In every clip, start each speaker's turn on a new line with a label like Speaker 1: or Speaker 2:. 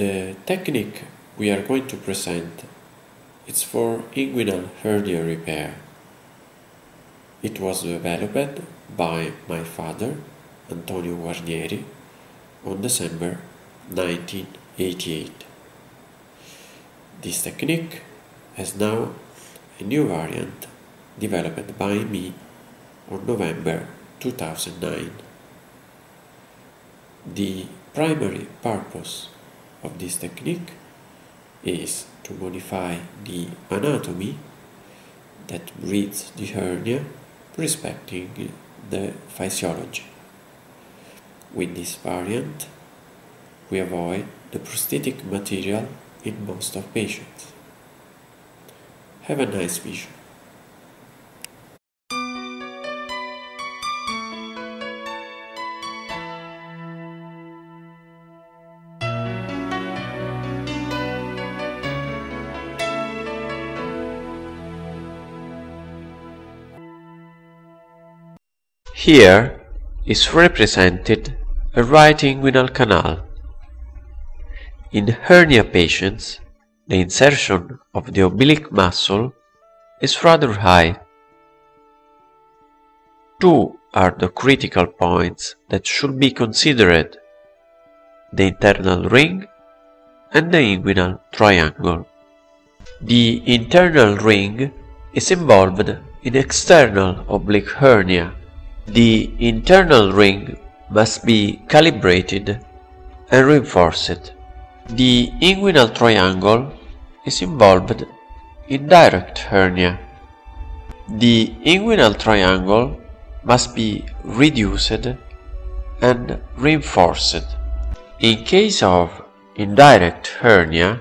Speaker 1: The technique we are going to present is for inguinal hernia repair. It was developed by my father, Antonio Guarnieri, on December 1988. This technique has now a new variant developed by me on November 2009. The primary purpose of this technique is to modify the anatomy that breeds the hernia respecting the physiology. With this variant, we avoid the prosthetic material in most of patients. Have a nice vision.
Speaker 2: Here is represented a right inguinal canal. In hernia patients, the insertion of the oblique muscle is rather high. Two are the critical points that should be considered the internal ring and the inguinal triangle. The internal ring is involved in external oblique hernia. The internal ring must be calibrated and reinforced. The inguinal triangle is involved in direct hernia. The inguinal triangle must be reduced and reinforced. In case of indirect hernia,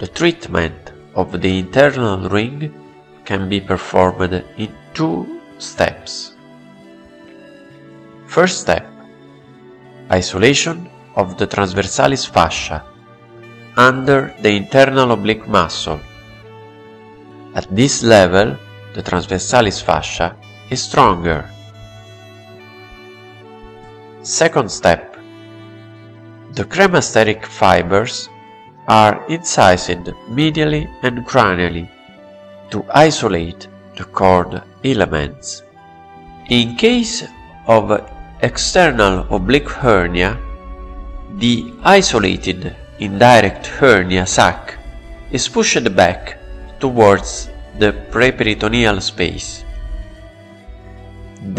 Speaker 2: the treatment of the internal ring can be performed in two steps. First step Isolation of the transversalis fascia under the internal oblique muscle. At this level, the transversalis fascia is stronger. Second step The cremasteric fibers are incised medially and cranially to isolate the cord elements. In case of external oblique hernia, the isolated indirect hernia sac is pushed back towards the preperitoneal space.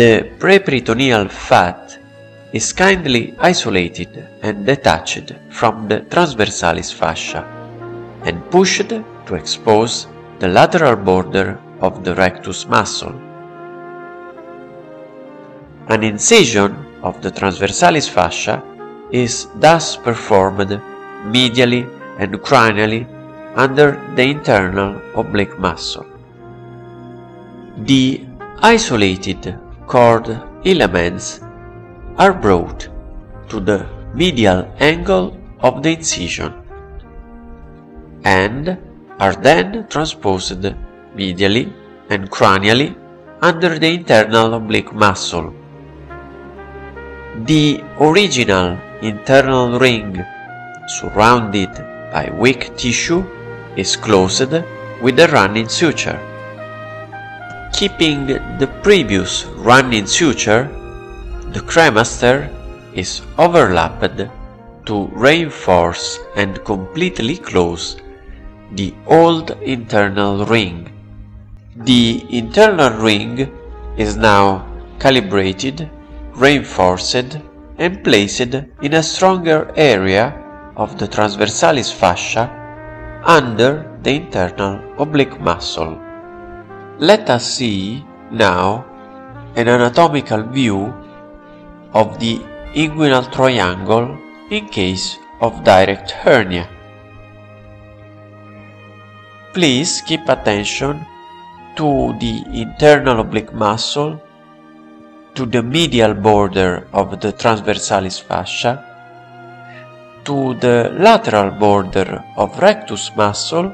Speaker 2: The preperitoneal fat is kindly isolated and detached from the transversalis fascia and pushed to expose the lateral border of the rectus muscle. An incision of the transversalis fascia is thus performed medially and cranially under the internal oblique muscle. The isolated cord elements are brought to the medial angle of the incision and are then transposed medially and cranially under the internal oblique muscle. The original internal ring surrounded by weak tissue is closed with a running suture. Keeping the previous running suture, the cremaster is overlapped to reinforce and completely close the old internal ring. The internal ring is now calibrated, reinforced and placed in a stronger area of the transversalis fascia under the internal oblique muscle. Let us see now an anatomical view of the inguinal triangle in case of direct hernia. Please keep attention to the internal oblique muscle, to the medial border of the transversalis fascia, to the lateral border of rectus muscle,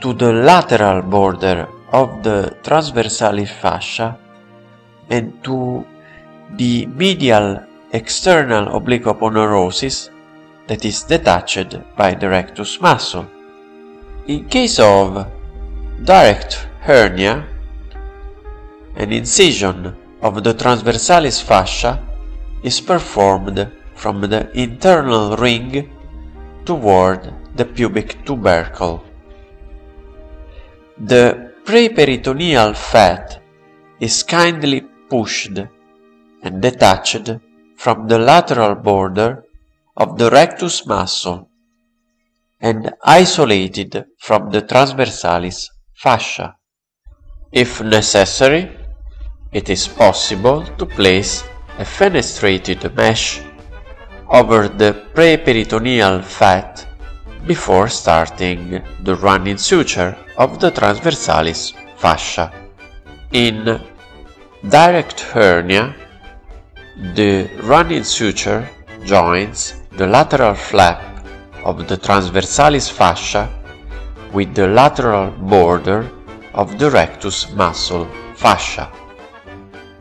Speaker 2: to the lateral border of the transversalis fascia, and to the medial external oblique aponeurosis that is detached by the rectus muscle. In case of direct hernia, an incision of the transversalis fascia is performed from the internal ring toward the pubic tubercle. The preperitoneal fat is kindly pushed and detached from the lateral border of the rectus muscle and isolated from the transversalis fascia. If necessary, it is possible to place a fenestrated mesh over the preperitoneal fat before starting the running suture of the transversalis fascia. In direct hernia, the running suture joins the lateral flap of the transversalis fascia with the lateral border of the rectus muscle fascia.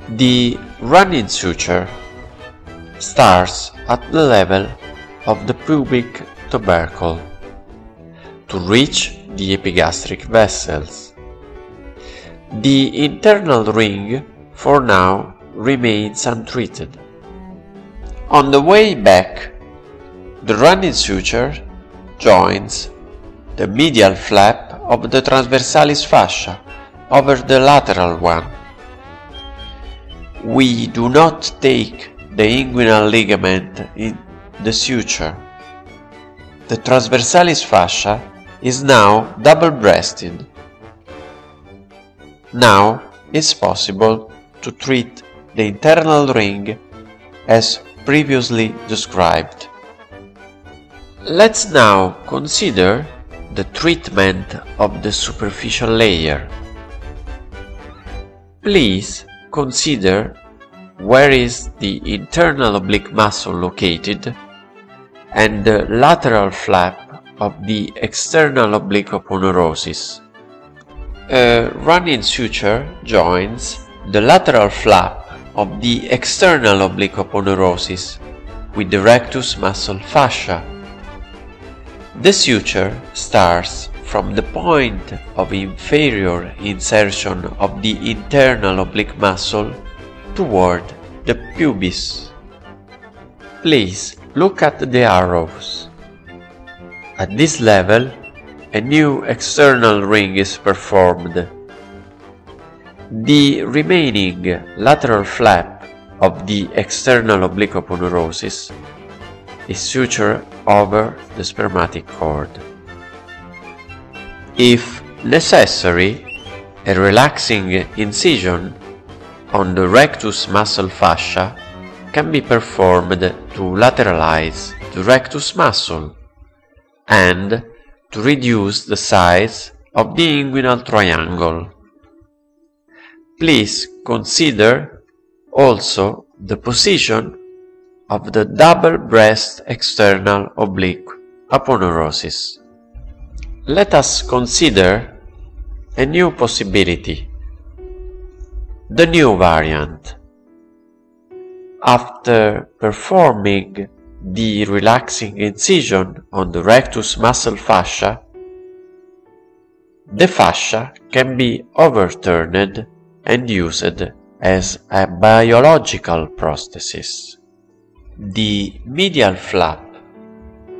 Speaker 2: The running suture starts at the level of the pubic tubercle to reach the epigastric vessels. The internal ring for now remains untreated. On the way back, the running suture joins the medial flap of the transversalis fascia over the lateral one. We do not take the inguinal ligament in the suture. The transversalis fascia is now double-breasted. Now it's possible to treat the internal ring as previously described. Let's now consider the treatment of the superficial layer. Please consider where is the internal oblique muscle located and the lateral flap of the external oblique aponeurosis. A running suture joins the lateral flap of the external oblique aponeurosis with the rectus muscle fascia. The suture starts from the point of inferior insertion of the internal oblique muscle toward the pubis. Please look at the arrows. At this level, a new external ring is performed. The remaining lateral flap of the external oblique aponeurosis is sutured over the spermatic cord. If necessary, a relaxing incision on the rectus muscle fascia can be performed to lateralize the rectus muscle and to reduce the size of the inguinal triangle. Please consider also the position of the double breast external oblique aponeurosis. Let us consider a new possibility the new variant. After performing the relaxing incision on the rectus muscle fascia, the fascia can be overturned and used as a biological prosthesis. The medial flap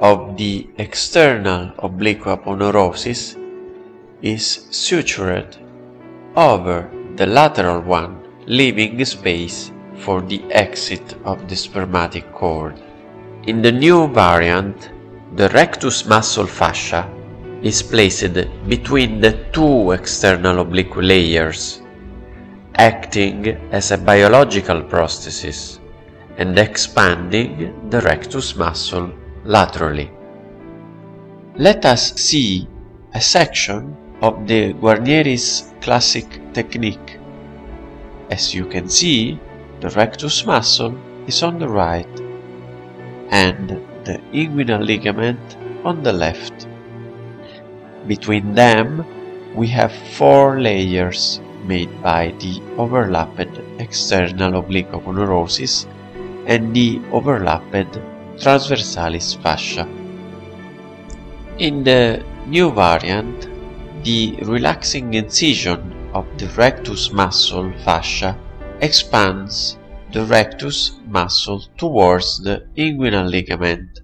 Speaker 2: of the external oblique aponeurosis is sutured over the lateral one leaving space for the exit of the spermatic cord. In the new variant, the rectus muscle fascia is placed between the two external oblique layers, acting as a biological prosthesis and expanding the rectus muscle laterally. Let us see a section of the Guarnieri's classic technique. As you can see, the rectus muscle is on the right and the inguinal ligament on the left. Between them, we have four layers made by the overlapped external oblique aponeurosis and the overlapped transversalis fascia. In the new variant, the relaxing incision of the rectus muscle fascia expands the rectus muscle towards the inguinal ligament,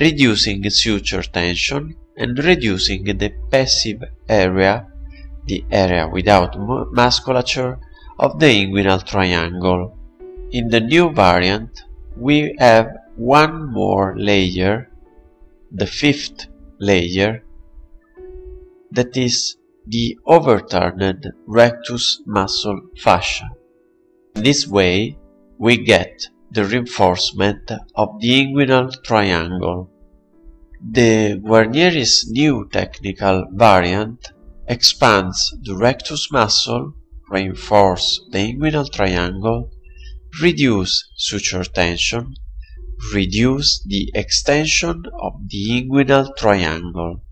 Speaker 2: reducing suture tension and reducing the passive area, the area without musculature, of the inguinal triangle. In the new variant, we have one more layer, the fifth layer, that is the overturned rectus muscle fascia. This way, we get the reinforcement of the inguinal triangle. The Guarnieri's new technical variant expands the rectus muscle, reinforce the inguinal triangle, reduce suture tension, reduce the extension of the inguinal triangle.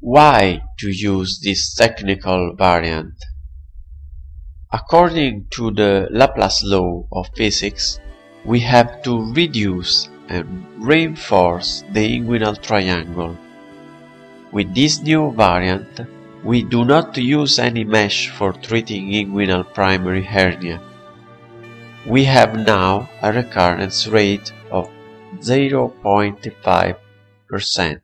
Speaker 2: Why to use this technical variant? According to the Laplace law of physics, we have to reduce and reinforce the inguinal triangle. With this new variant, we do not use any mesh for treating inguinal primary hernia. We have now a recurrence rate of 0.5%.